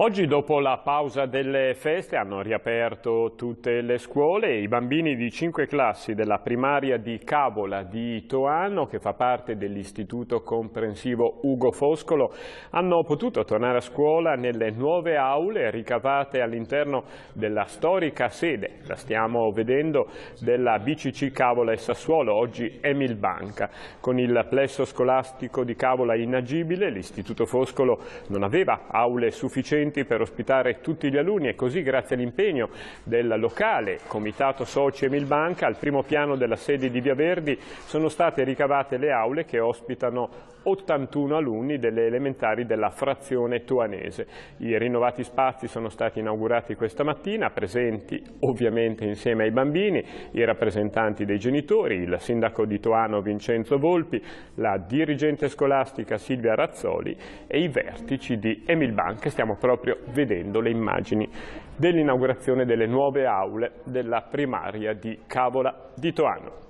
Oggi dopo la pausa delle feste hanno riaperto tutte le scuole e i bambini di cinque classi della primaria di Cavola di Toano, che fa parte dell'istituto comprensivo Ugo Foscolo, hanno potuto tornare a scuola nelle nuove aule ricavate all'interno della storica sede, la stiamo vedendo, della BCC Cavola e Sassuolo, oggi Emil Banca. Con il plesso scolastico di Cavola inagibile, l'istituto Foscolo non aveva aule sufficienti per ospitare tutti gli alunni e così grazie all'impegno del locale Comitato Soci Emil Banca al primo piano della sede di Via Verdi sono state ricavate le aule che ospitano 81 alunni delle elementari della frazione tuanese. I rinnovati spazi sono stati inaugurati questa mattina, presenti ovviamente insieme ai bambini, i rappresentanti dei genitori, il sindaco di Toano Vincenzo Volpi, la dirigente scolastica Silvia Razzoli e i vertici di Emil Banca. Stiamo proprio vedendo le immagini dell'inaugurazione delle nuove aule della primaria di Cavola di Toano.